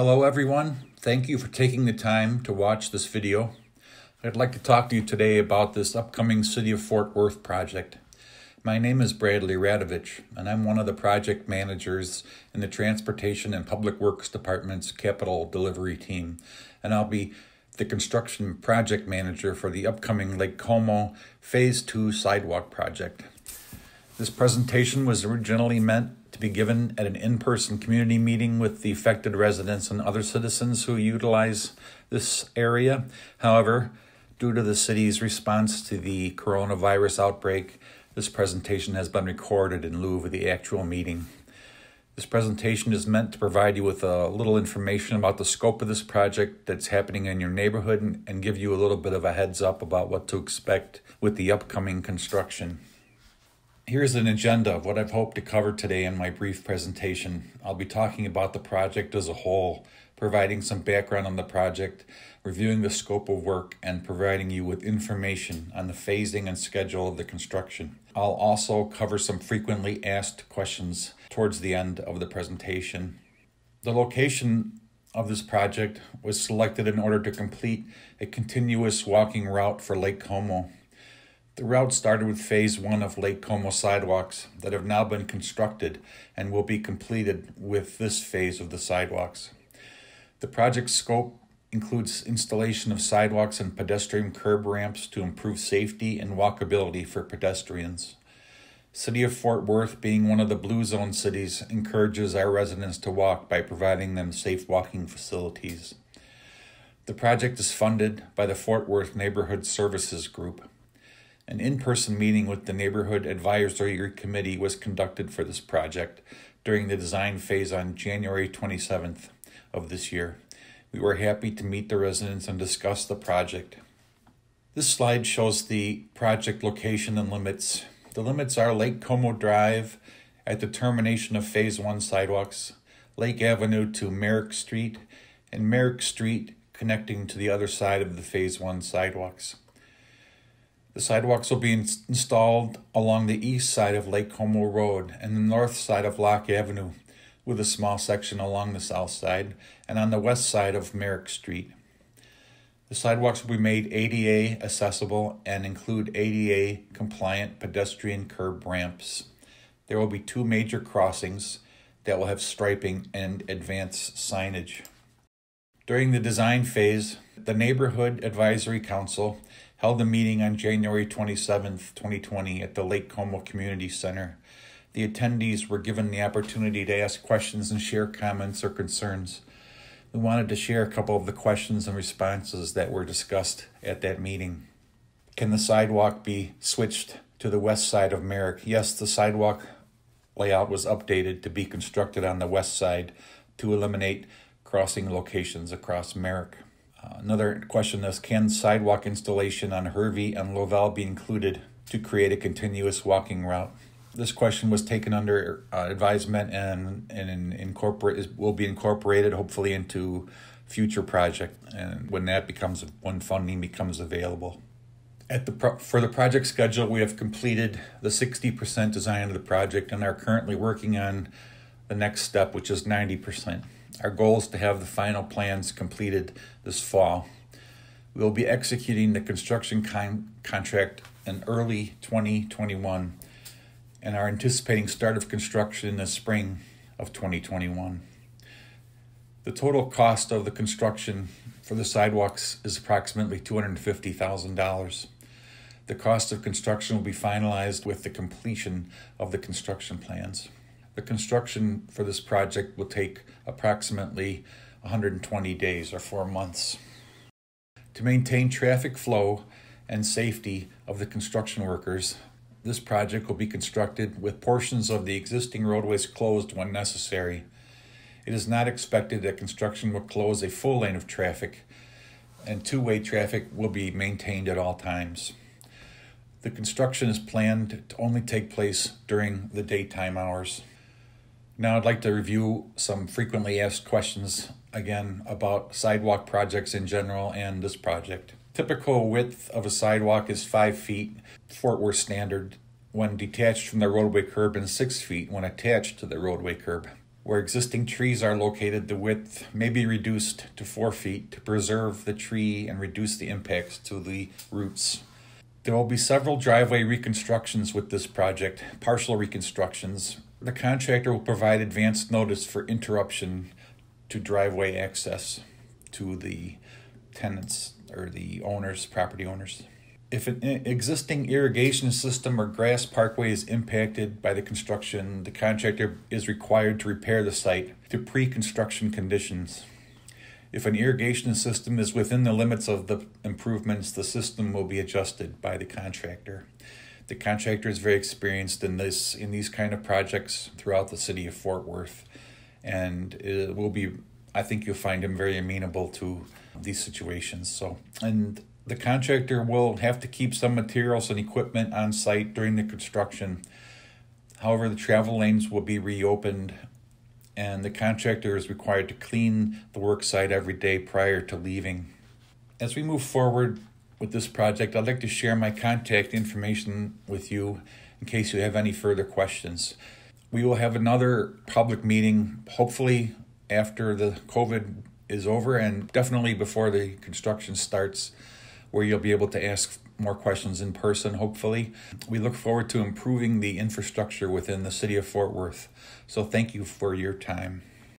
Hello everyone. Thank you for taking the time to watch this video. I'd like to talk to you today about this upcoming City of Fort Worth project. My name is Bradley Radovich, and I'm one of the project managers in the Transportation and Public Works Department's Capital Delivery Team, and I'll be the construction project manager for the upcoming Lake Como Phase 2 sidewalk project. This presentation was originally meant to be given at an in-person community meeting with the affected residents and other citizens who utilize this area. However, due to the city's response to the coronavirus outbreak, this presentation has been recorded in lieu of the actual meeting. This presentation is meant to provide you with a little information about the scope of this project that's happening in your neighborhood and, and give you a little bit of a heads up about what to expect with the upcoming construction. Here's an agenda of what I've hoped to cover today in my brief presentation. I'll be talking about the project as a whole, providing some background on the project, reviewing the scope of work, and providing you with information on the phasing and schedule of the construction. I'll also cover some frequently asked questions towards the end of the presentation. The location of this project was selected in order to complete a continuous walking route for Lake Como. The route started with phase one of Lake Como sidewalks that have now been constructed and will be completed with this phase of the sidewalks. The project scope includes installation of sidewalks and pedestrian curb ramps to improve safety and walkability for pedestrians. City of Fort Worth, being one of the blue zone cities, encourages our residents to walk by providing them safe walking facilities. The project is funded by the Fort Worth Neighborhood Services Group. An in-person meeting with the Neighborhood Advisory Committee was conducted for this project during the design phase on January 27th of this year. We were happy to meet the residents and discuss the project. This slide shows the project location and limits. The limits are Lake Como Drive at the termination of Phase 1 sidewalks, Lake Avenue to Merrick Street, and Merrick Street connecting to the other side of the Phase 1 sidewalks. The sidewalks will be in installed along the east side of Lake Como Road and the north side of Locke Avenue, with a small section along the south side and on the west side of Merrick Street. The sidewalks will be made ADA accessible and include ADA compliant pedestrian curb ramps. There will be two major crossings that will have striping and advanced signage. During the design phase, the Neighborhood Advisory Council held a meeting on January 27, 2020, at the Lake Como Community Center. The attendees were given the opportunity to ask questions and share comments or concerns. We wanted to share a couple of the questions and responses that were discussed at that meeting. Can the sidewalk be switched to the west side of Merrick? Yes, the sidewalk layout was updated to be constructed on the west side to eliminate crossing locations across Merrick. Uh, another question is Can sidewalk installation on Hervie and Lovell be included to create a continuous walking route? This question was taken under uh, advisement and, and incorporate, will be incorporated hopefully into future project and when that becomes when funding becomes available. At the pro- for the project schedule, we have completed the 60% design of the project and are currently working on the next step, which is 90%. Our goal is to have the final plans completed this fall. We will be executing the construction con- contract in early 2021 and are anticipating start of construction in the spring of 2021. The total cost of the construction for the sidewalks is approximately $250,000. The cost of construction will be finalized with the completion of the construction plans. The construction for this project will take approximately 120 days or four months. To maintain traffic flow and safety of the construction workers, this project will be constructed with portions of the existing roadways closed when necessary. It is not expected that construction will close a full lane of traffic, and two way traffic will be maintained at all times. The construction is planned to only take place during the daytime hours. Now I'd like to review some frequently asked questions again about sidewalk projects in general and this project. Typical width of a sidewalk is 5 feet, Fort Worth standard, when detached from the roadway curb and 6 feet when attached to the roadway curb. Where existing trees are located, the width may be reduced to four feet to preserve the tree and reduce the impacts to the roots. There will be several driveway reconstructions with this project, partial reconstructions. The contractor will provide advance notice for interruption to driveway access to the tenants or the owners, property owners. If an existing irrigation system or grass parkway is impacted by the construction, the contractor is required to repair the site to pre construction conditions. If an irrigation system is within the limits of the improvements, the system will be adjusted by the contractor. The contractor is very experienced in this in these kind of projects throughout the city of Fort Worth, and it will be. I think you'll find him very amenable to these situations. So, and the contractor will have to keep some materials and equipment on site during the construction. However, the travel lanes will be reopened and the contractor is required to clean the work site every day prior to leaving. As we move forward with this project, I'd like to share my contact information with you in case you have any further questions. We will have another public meeting, hopefully after the COVID is over and definitely before the construction starts where you'll be able to ask more questions in person, hopefully. We look forward to improving the infrastructure within the city of Fort Worth. So thank you for your time.